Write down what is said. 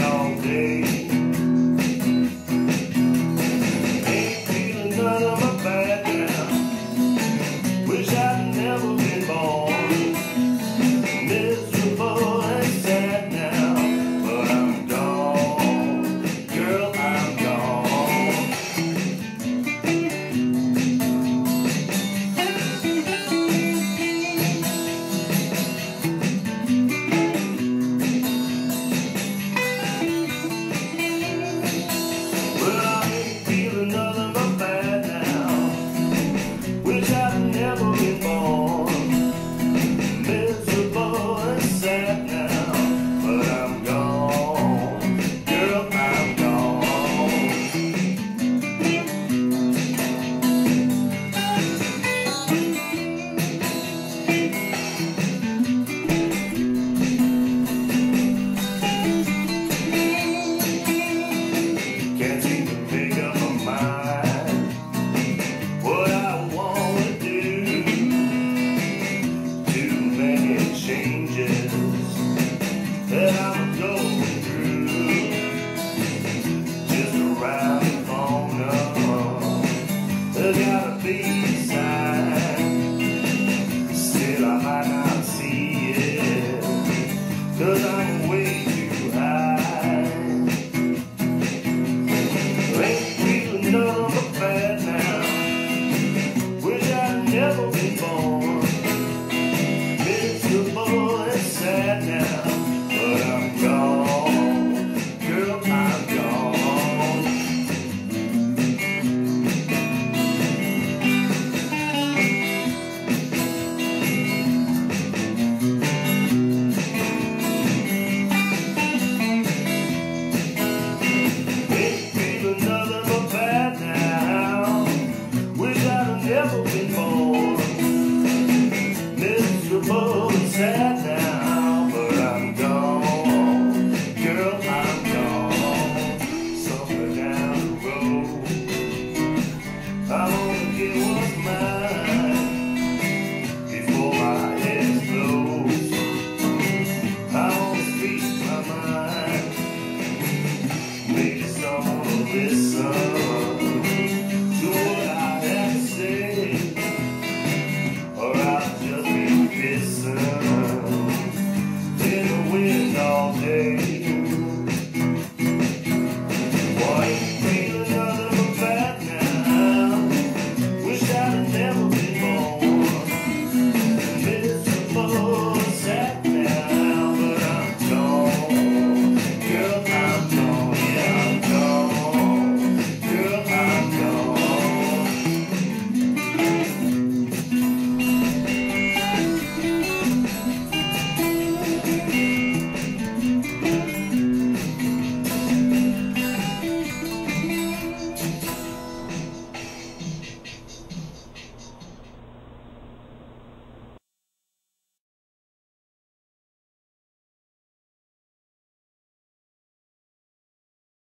all day. that I'm going through just around the corner. There's got a be sign, still I might not see it, cause I'm way too high. Ain't feeling none of bad now, wish I'd never been born.